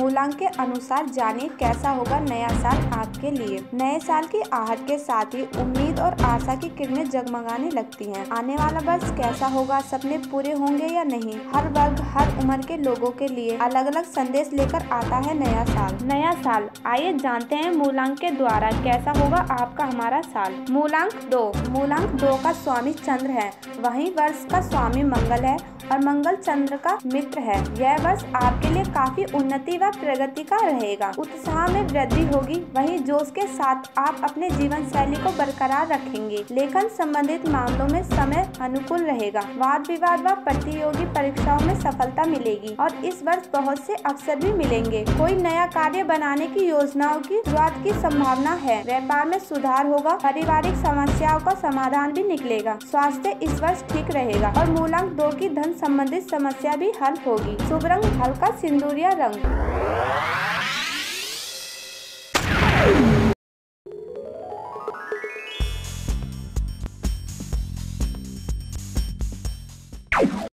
मूलांक के अनुसार जानिए कैसा होगा नया साल आपके लिए। नए साल की आहट के साथ ही उम्मीद और आशा की किरणें जगमगाने लगती हैं। आने वाला वर्ष कैसा होगा, सपने पूरे होंगे या नहीं? हर वर्ग, हर उम्र के लोगों के लिए अलग अलग संदेश लेकर आता है नया साल। नया साल, आइए जानते हैं मूलांक के द्वारा कैसा होगा आपका हमारा साल। मूलांक दो। मूलांक दो का स्वामी चंद्र है। वही वर्ष का स्वामी मंगल है और मंगल चंद्र का मित्र है। यह वर्ष आपके लिए काफ़ी उन्नति व प्रगति का रहेगा। उत्साह में वृद्धि होगी। वहीं जोश के साथ आप अपने जीवन शैली को बरकरार रखेंगे। लेखन संबंधित मामलों में समय अनुकूल रहेगा। वाद विवाद व प्रतियोगी परीक्षाओं में सफलता मिलेगी और इस वर्ष बहुत से अवसर भी मिलेंगे। कोई नया कार्य बनाने की योजनाओं की शुरुआत की संभावना है। व्यापार में सुधार होगा। पारिवारिक समस्याओं का समाधान भी निकलेगा। स्वास्थ्य इस वर्ष ठीक रहेगा और मूलांक दो की धन संबंधित समस्या भी हल होगी। शुभ रंग हल्का सिंदूरिया रंग। はい。